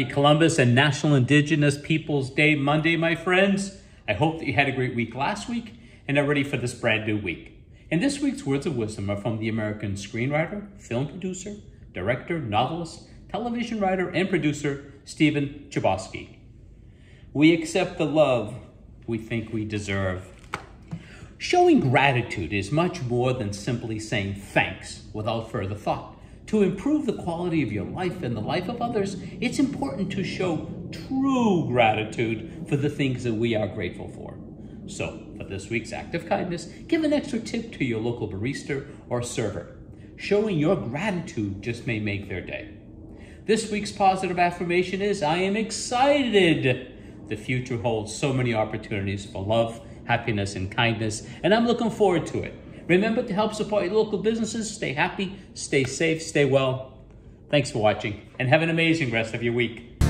Happy Columbus and National Indigenous Peoples Day Monday, my friends. I hope that you had a great week last week and are ready for this brand new week. And this week's words of wisdom are from the American screenwriter, film producer, director, novelist, television writer, and producer, Stephen Chbosky. We accept the love we think we deserve. Showing gratitude is much more than simply saying thanks without further thought. To improve the quality of your life and the life of others, it's important to show true gratitude for the things that we are grateful for. So, for this week's act of kindness, give an extra tip to your local barista or server. Showing your gratitude just may make their day. This week's positive affirmation is I am excited. The future holds so many opportunities for love, happiness, and kindness, and I'm looking forward to it. Remember to help support your local businesses. Stay happy, stay safe, stay well. Thanks for watching, and have an amazing rest of your week.